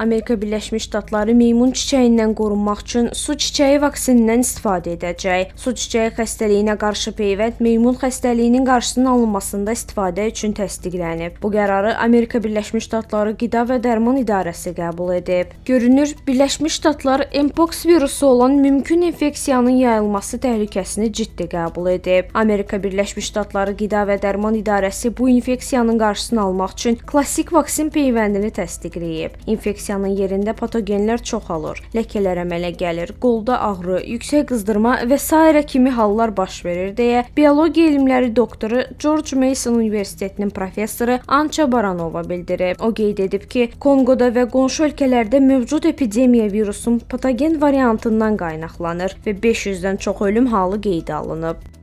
Amerika Birləşmiş Ştatları meymun çiçəyindən qorunmaq üçün su çiçəyi vaksinindən istifadə edəcək. Su çiçəyi xəstəliyinə qarşı peyvənd meymun xəstəliyinin qarşısının alınmasında istifadə üçün təsdiqlənib. Bu qərarı Amerika Birləşmiş Ştatları Qida və Dərman İdarəsi qəbul edib. Görünür, Birləşmiş Ştatlar mpox virusu olan mümkün infeksiyanın yayılması təhlükəsini ciddi qəbul edib. Amerika Birləşmiş Ştatları Qida və Dərman İdarəsi bu infeksiyanın qarşısını almaq üçün klassik vaksin peyvəndini təsdiqləyib. İnfeksiyanın yerində patogenlər çoxalır, ləkələr əmələ gəlir, qolda ağrı, yüksək qızdırma və s. kimi hallar baş verir deyə biologiya elmləri doktoru George Mason Universitetinin professoru Ança Baranova bildirib. O qeyd edib ki, Konqoda və qonşu ölkələrdə mövcud epidemiya virusun patogen variantından qaynaqlanır və 500-dən çox ölüm halı qeydə alınıb.